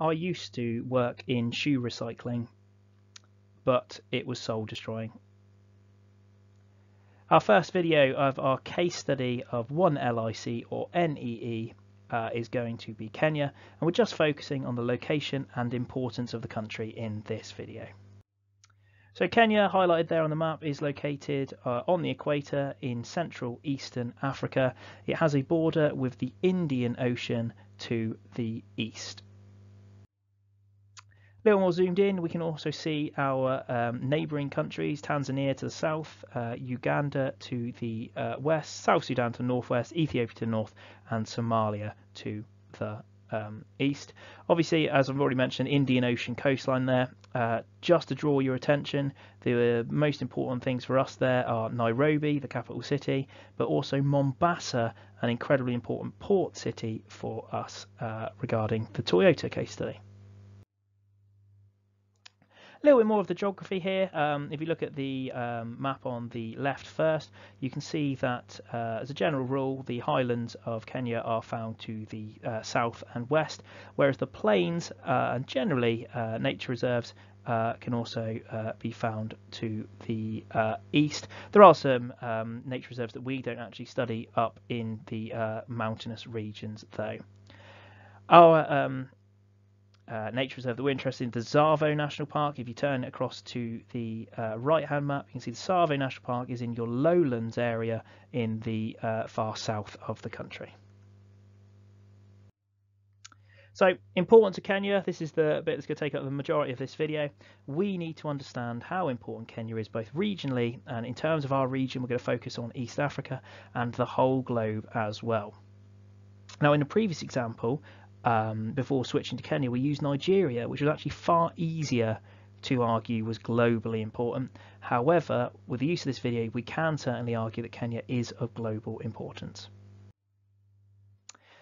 I used to work in shoe recycling, but it was soul destroying. Our first video of our case study of one LIC or NEE uh, is going to be Kenya, and we're just focusing on the location and importance of the country in this video. So Kenya, highlighted there on the map, is located uh, on the equator in central eastern Africa. It has a border with the Indian Ocean to the east. A little more zoomed in, we can also see our um, neighbouring countries, Tanzania to the south, uh, Uganda to the uh, west, South Sudan to the northwest, Ethiopia to the north, and Somalia to the um, east. Obviously, as I've already mentioned, Indian Ocean coastline there. Uh, just to draw your attention, the most important things for us there are Nairobi, the capital city, but also Mombasa, an incredibly important port city for us uh, regarding the Toyota case study. A little bit more of the geography here. Um, if you look at the um, map on the left first, you can see that uh, as a general rule, the highlands of Kenya are found to the uh, south and west, whereas the plains uh, and generally uh, nature reserves uh, can also uh, be found to the east. There are some um, nature reserves that we don't actually study up in the mountainous regions though. Our um, uh, nature reserve that we're interested in, the Tsavo National Park. If you turn across to the uh, right-hand map, you can see the Tsavo National Park is in your lowlands area in the uh, far south of the country. So important to Kenya, this is the bit that's going to take up the majority of this video. We need to understand how important Kenya is both regionally and in terms of our region we're going to focus on East Africa and the whole globe as well. Now in the previous example um, before switching to Kenya, we used Nigeria, which was actually far easier to argue was globally important. However, with the use of this video, we can certainly argue that Kenya is of global importance.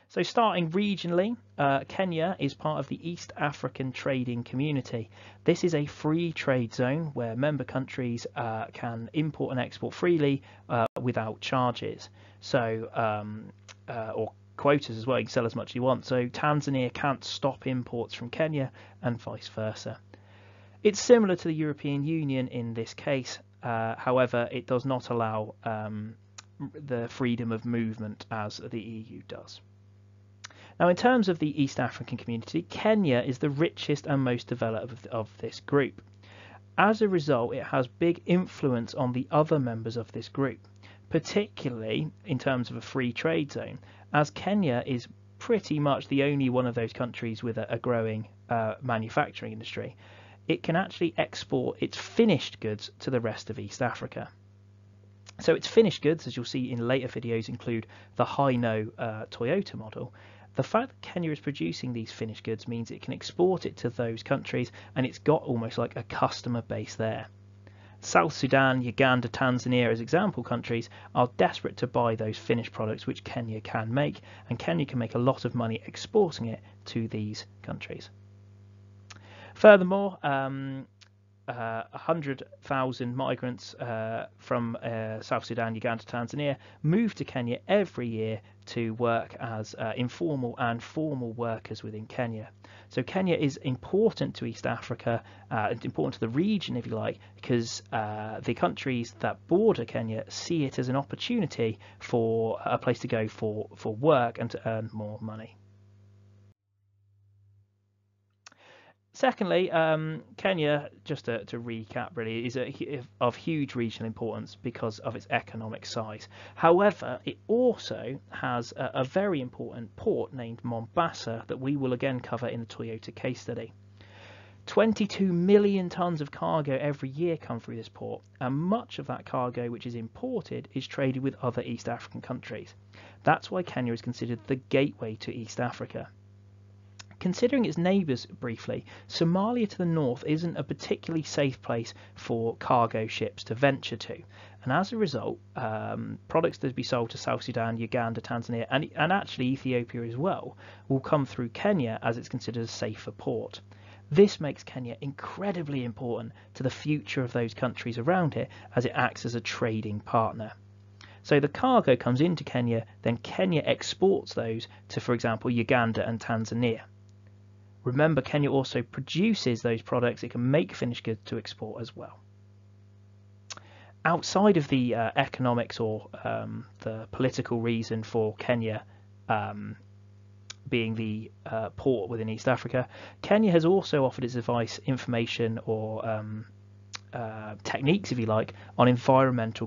So starting regionally, uh, Kenya is part of the East African Trading Community. This is a free trade zone where member countries uh, can import and export freely uh, without charges. So, um, uh, or quotas as well. You can sell as much as you want. So Tanzania can't stop imports from Kenya and vice versa. It's similar to the European Union in this case. Uh, however, it does not allow um, the freedom of movement as the EU does. Now, in terms of the East African community, Kenya is the richest and most developed of, of this group. As a result, it has big influence on the other members of this group, particularly in terms of a free trade zone, as Kenya is pretty much the only one of those countries with a, a growing uh, manufacturing industry, it can actually export its finished goods to the rest of East Africa. So its finished goods, as you'll see in later videos, include the Hino uh, Toyota model. The fact that Kenya is producing these finished goods means it can export it to those countries and it's got almost like a customer base there. South Sudan, Uganda, Tanzania as example countries are desperate to buy those finished products which Kenya can make and Kenya can make a lot of money exporting it to these countries. Furthermore, um, uh, 100,000 migrants uh, from uh, South Sudan, Uganda, Tanzania move to Kenya every year to work as uh, informal and formal workers within Kenya. So Kenya is important to East Africa, uh, important to the region, if you like, because uh, the countries that border Kenya see it as an opportunity for a place to go for, for work and to earn more money. Secondly, um, Kenya, just to, to, recap, really, is a, of huge regional importance because of its economic size. However, it also has a, a very important port named Mombasa that we will again cover in the Toyota case study. 22 million tons of cargo every year come through this port, and much of that cargo which is imported is traded with other East African countries. That's why Kenya is considered the gateway to East Africa. Considering its neighbours briefly, Somalia to the north isn't a particularly safe place for cargo ships to venture to. And as a result, um, products that be sold to South Sudan, Uganda, Tanzania, and, and actually Ethiopia as well, will come through Kenya as it's considered a safer port. This makes Kenya incredibly important to the future of those countries around it as it acts as a trading partner. So the cargo comes into Kenya, then Kenya exports those to, for example, Uganda and Tanzania. Remember, Kenya also produces those products. It can make finished goods to export as well. Outside of the uh, economics or um, the political reason for Kenya um, being the uh, port within East Africa, Kenya has also offered its advice, information, or um, uh, techniques, if you like, on environmental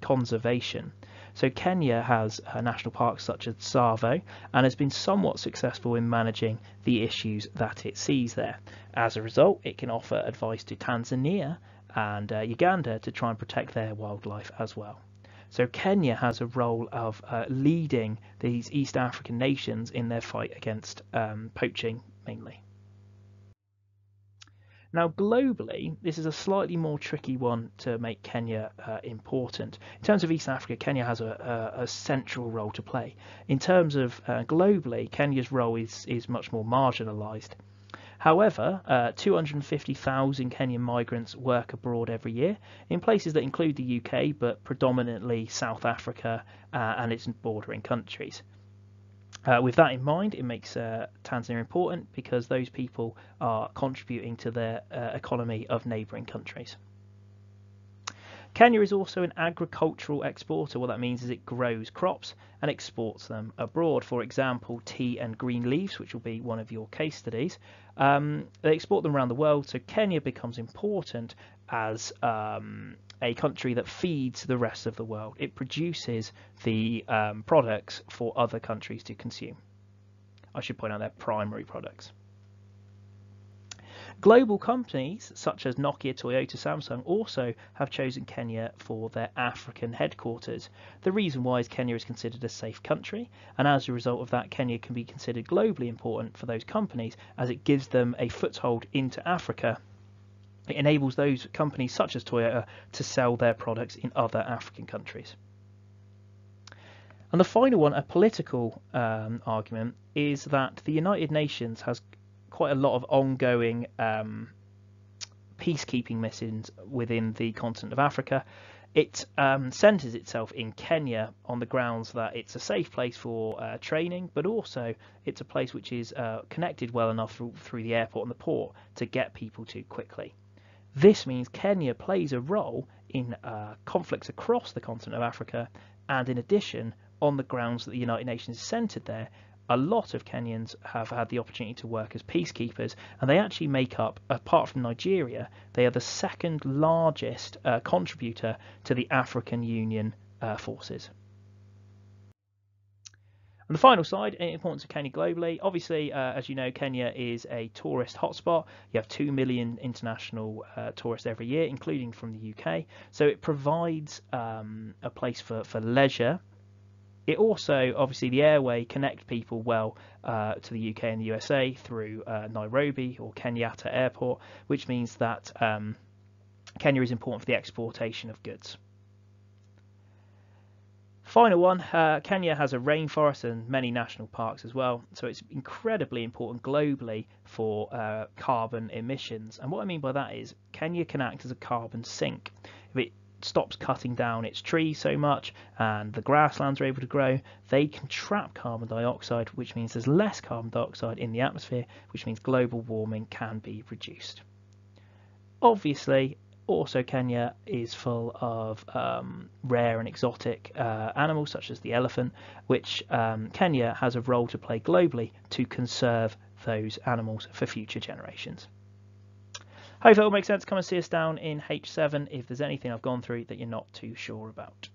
conservation. So Kenya has national parks such as Tsavo and has been somewhat successful in managing the issues that it sees there. As a result, it can offer advice to Tanzania and uh, Uganda to try and protect their wildlife as well. So Kenya has a role of uh, leading these East African nations in their fight against um, poaching mainly. Now, globally, this is a slightly more tricky one to make Kenya uh, important. In terms of East Africa, Kenya has a, a, a central role to play. In terms of uh, globally, Kenya's role is, is much more marginalised. However, uh, 250,000 Kenyan migrants work abroad every year in places that include the UK, but predominantly South Africa uh, and its bordering countries. Uh, with that in mind, it makes uh, Tanzania important because those people are contributing to the uh, economy of neighbouring countries. Kenya is also an agricultural exporter. What that means is it grows crops and exports them abroad. For example, tea and green leaves, which will be one of your case studies, um, they export them around the world. So Kenya becomes important as um, a country that feeds the rest of the world. It produces the um, products for other countries to consume. I should point out they're primary products. Global companies such as Nokia, Toyota, Samsung also have chosen Kenya for their African headquarters. The reason why is Kenya is considered a safe country, and as a result of that, Kenya can be considered globally important for those companies as it gives them a foothold into Africa it enables those companies such as Toyota to sell their products in other African countries. And the final one, a political um, argument, is that the United Nations has quite a lot of ongoing um, peacekeeping missions within the continent of Africa. It um, centres itself in Kenya on the grounds that it's a safe place for uh, training, but also it's a place which is uh, connected well enough through, through the airport and the port to get people to quickly. This means Kenya plays a role in uh, conflicts across the continent of Africa, and in addition, on the grounds that the United Nations is centred there, a lot of Kenyans have had the opportunity to work as peacekeepers, and they actually make up, apart from Nigeria, they are the second largest uh, contributor to the African Union uh, forces. And the final side, importance of Kenya globally. Obviously, uh, as you know, Kenya is a tourist hotspot. You have 2 million international uh, tourists every year, including from the UK. So it provides um, a place for, for leisure. It also, obviously, the airway connect people well uh, to the UK and the USA through uh, Nairobi or Kenyatta Airport, which means that um, Kenya is important for the exportation of goods. Final one, uh, Kenya has a rainforest and many national parks as well, so it's incredibly important globally for uh, carbon emissions. And what I mean by that is Kenya can act as a carbon sink. If it stops cutting down its trees so much and the grasslands are able to grow, they can trap carbon dioxide, which means there's less carbon dioxide in the atmosphere, which means global warming can be reduced. Obviously, also, Kenya is full of um, rare and exotic uh, animals such as the elephant, which um, Kenya has a role to play globally to conserve those animals for future generations. Hope that all makes sense. Come and see us down in H7 if there's anything I've gone through that you're not too sure about.